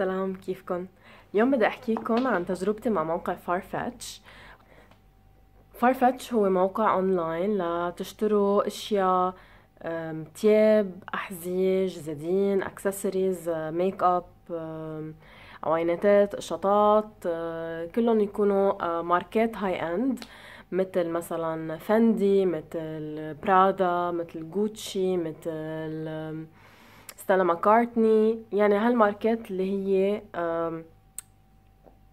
سلام كيفكن؟ اليوم بدي احكيكم عن تجربتي مع موقع Farfetch Farfetch هو موقع أونلاين لتشتروا أشياء تياب أحذية جزادين accessories makeup أم، عويناتات قشطات أه، كلهم يكونوا ماركات high end مثل مثلا Fendi مثل برادا مثل جوتشي مثل Stella McCartney يعني هالماركات اللي هي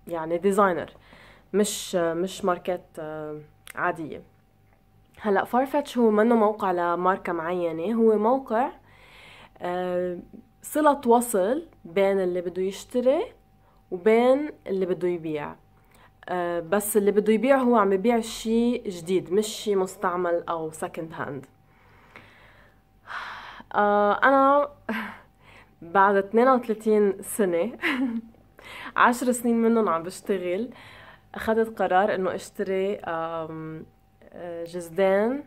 يعني designer مش مش ماركات عادية. هلأ Farfetch هو منه موقع لماركة معينة. هو موقع صلة وصل بين اللي بده يشتري وبين اللي بده يبيع. أه، بس اللي بده يبيع هو عم يبيع شيء جديد مش شيء مستعمل أو second hand آه أنا بعد 32 سنة عشر سنين منهم عم بشتغل أخذت قرار إنه أشتري آه، جزدان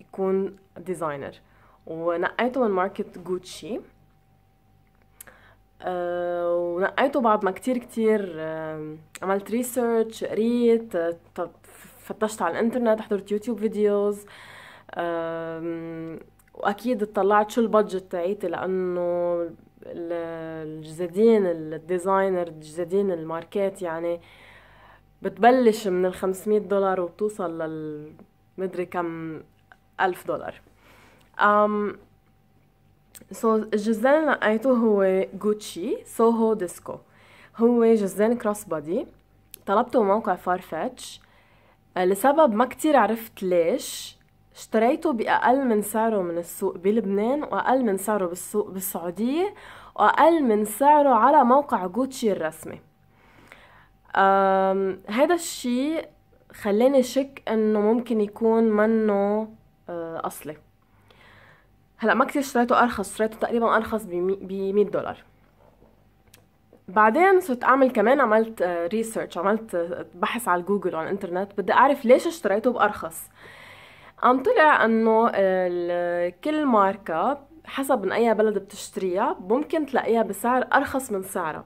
يكون designer ونقيته من ماركت جوتشي آه، ونقيته بعد ما كتير كتير عملت research قريت فتشت على الإنترنت حضرت YouTube videos وأكيد اطلعت شو ال budget تاعيتي لأنه ال- الجزادين ال designer الجزادين الماركات يعني بتبلش من ال 500 دولار وبتوصل لل مدري كم ألف دولار. أم so الجزدان اللي لقيته هو Gucci Soho Disco هو جزدان كروس بودي طلبته موقع فارفتش لسبب ما كتير عرفت ليش اشتريته بأقل من سعره من السوق بلبنان وأقل من سعره بالسوق بالسعودية وأقل من سعره على موقع جوتشي الرسمي. هذا الشيء خلاني شك إنه ممكن يكون منه أه، أصلي. هلأ ما كتير اشتريته أرخص اشتريته تقريبا أرخص ب 100 دولار. بعدين صرت أعمل كمان عملت research عملت آه، بحث على جوجل وعلى الإنترنت بدي أعرف ليش اشتريته بأرخص. قام طلع إنه كل ماركة حسب من أي بلد بتشتريها ممكن تلاقيها بسعر أرخص من سعرها.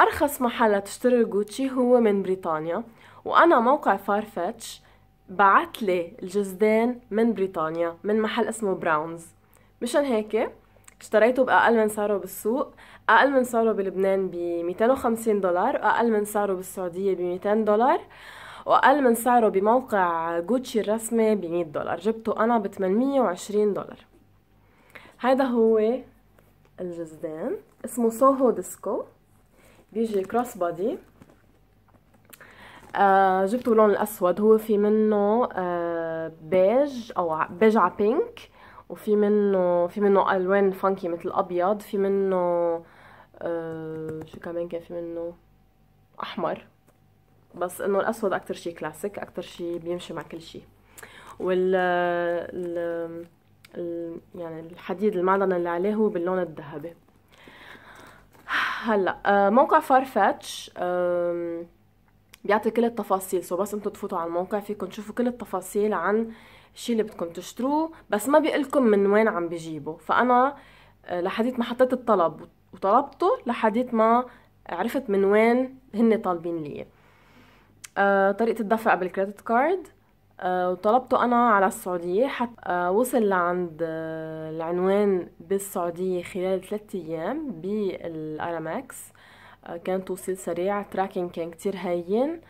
أرخص محل تشتري جوتشي هو من بريطانيا وأنا موقع Farfetch بعت لي الجزدان من بريطانيا من محل اسمه Browns مشان هيك اشتريته بأقل من سعره بالسوق أقل من سعره بلبنان ب 250 دولار وأقل من سعره بالسعودية ب 200 دولار. وأقل من سعره بموقع جوتشي الرسمي ب 100 دولار. جبته أنا ب 820 دولار. هذا هو الجزدان. اسمه سوهو ديسكو. بيجي crossbody آه جبته باللون الأسود. هو في منه آه بيج أو ع- بيج على pink وفي منه في منه ألوان funky مثل الابيض في منه آه شو كمان كان في منه؟ أحمر. بس إنه الأسود أكتر شي كلاسيك أكتر شي بيمشي مع كل شي. وال ال ال يعني الحديد المعدن اللي عليه هو باللون الذهبي. هلأ آه، موقع فارفتش بيعطي كل التفاصيل. so بس أنتم تفوتوا على الموقع فيكم تشوفوا كل التفاصيل عن الشيء اللي بدكم تشتروه بس ما بيقلكم من وين عم بيجيبه فأنا آه، لحديت ما حطيت الطلب وطلبته لحديت ما عرفت من وين هن طالبين لي آه، طريقة الدفع بال credit card آه، وطلبته أنا على السعودية حتى آه، وصل لعند العنوان بالسعودية خلال ثلاثة أيام بالأرامكس آه، كان توصيل سريع tracking كان كتير هين.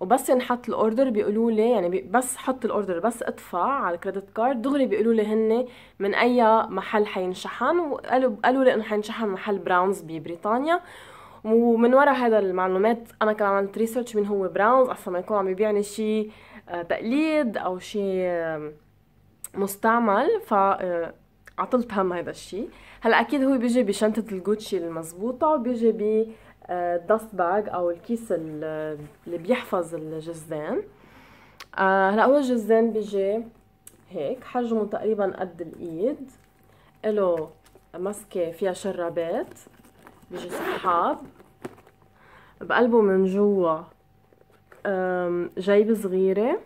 وبس ينحط ال order بيقولوا لي يعني بس حط ال order بس ادفع على ال credit card دغري بيقولوا لي هن من أي محل حينشحن وقالوا قالوا لي إنه حينشحن محل براونز ببريطانيا. ومن ورا هذا المعلومات أنا كمان عملت research مين هو براونز أصلا ما يكون عم يبيعني شيء آه، تقليد أو شيء مستعمل ف آه، عطلت هم هذا الشيء هلا أكيد هو بيجي بشنطة الجوتشي المزبوطة وبيجي ب dust bag أو الكيس ال- اللي بيحفظ الجزدان آه، هلا هو الجزدان بيجي هيك حجمه تقريبا قد الإيد له مسكة فيها شرابات. بيجي سحاب بقلبه من جوا جيب صغيرة.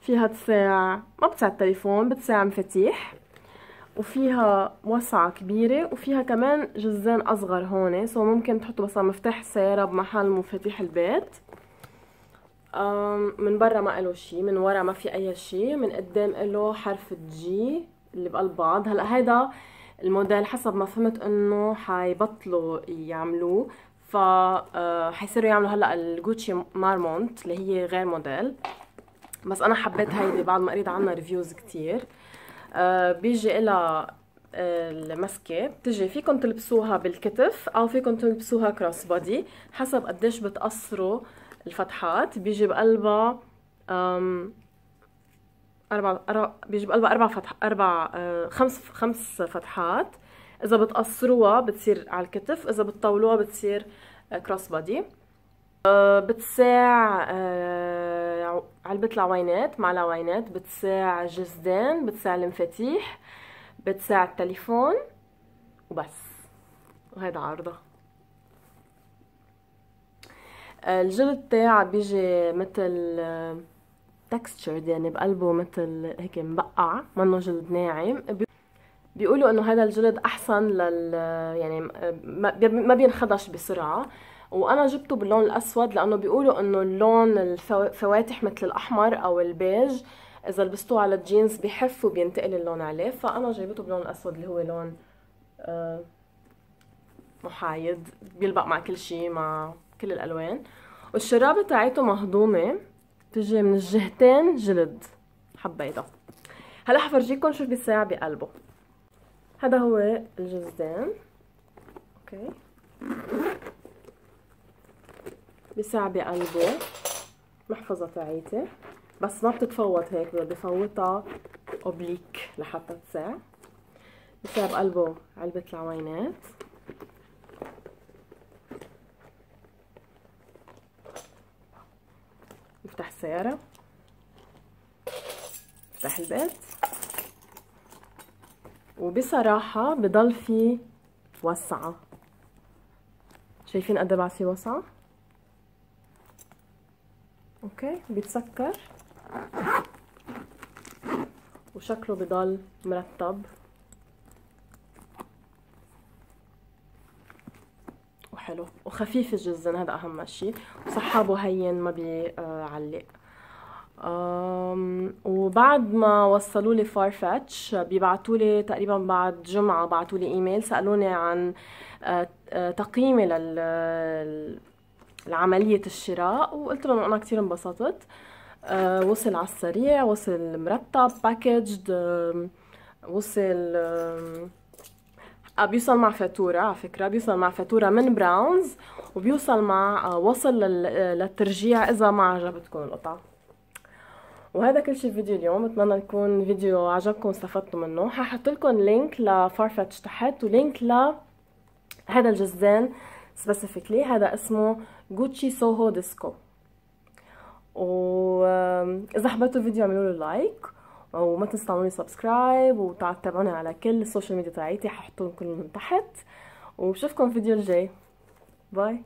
فيها تساع ما بتساع التليفون بتساع مفاتيح. وفيها وسعة كبيرة وفيها كمان جزدان أصغر هون so ممكن تحطوا بس مفتاح السيارة بمحل مفاتيح البيت. من برا ما له شيء من ورا ما في أي شيء من قدام له حرف ال G اللي بقلب بعض. هلا هيدا الموديل حسب ما فهمت إنه حيبطلوا يعملوه. ف آه، حيصيروا يعملوا هلأ الجوتشي مارمونت اللي هي غير موديل. بس أنا حبيت هيدي بعد ما قريت عنها reviews كتير. آه، بيجي لها آه، المسكة. بتجي فيكم تلبسوها بالكتف أو فيكم تلبسوها crossbody حسب قديش بتقصروا الفتحات. بيجي بقلبها أربع بيجي بقلبها أربع فتح أربع آه، خمس خمس فتحات. إذا بتقصروها بتصير على الكتف إذا بتطولوها بتصير كروس بودي بتساع علبة العوينات مع العوينات. بتساع جزدان بتساع المفاتيح بتساع التليفون وبس. وهيدا عرضها الجلد تاعها بيجي مثل textured يعني بقلبه مثل هيك مبقع منه جلد ناعم. بيقولوا إنه هذا الجلد أحسن لل يعني ما بينخدش بسرعة. وأنا جبته باللون الأسود لأنه بيقولوا إنه اللون الفواتح مثل الأحمر أو البيج إذا لبستوه على الجينز بحف وبينتقل اللون عليه. فأنا جايبته باللون الأسود اللي هو لون آه، محايد بيلبق مع كل شيء مع كل الألوان. والشرابة تاعته مهضومة. تجي من الجهتين جلد. حبيتها هلا حفرجيكم شو بيساع بقلبه. هذا هو الجزدان. أوكي. بساع بقلبه. محفظة تاعيتي. بس ما بتتفوت هيك بدي فوتها اوبليك لحتى تساع. بساع بقلبه علبة العوينات. السيارة. نفتح البيت وبصراحة بضل في وسعة شايفين قد بعد في وسعة okay بيتسكر. وشكله بضل مرتب. وحلو. وخفيف الجزدان هذا أهم شيء. وسحابه هين ما بيعلق وبعد ما وصلوا لي فارفتش بيبعتوا لي تقريبا بعد جمعة بعتوا لي إيميل سألوني عن آه، آه، تقييمي لعملية الشراء وقلت لهم أنا كتير انبسطت. أه وصل على السريع وصل مرتب packaged وصل بيوصل مع فاتورة على فكرة بيوصل مع فاتورة من براونز وبيوصل مع أه وصل للترجيع إذا ما عجبتكم القطعة. وهذا كل شيء فيديو اليوم. بتمنى يكون فيديو عجبكم واستفدتوا منه. ححط لكم link لفارفتش تحت و link ل هذا الجزدان specifically هذا اسمه جوتشي سوهو ديسكو واذا حبيتوا الفيديو اعملوا له like وما تنسوا تعملوا subscribe وتابعوني على كل ال social media تاعيتي ححطهم كلهم من تحت. وبشوفكم الفيديو الجاي. bye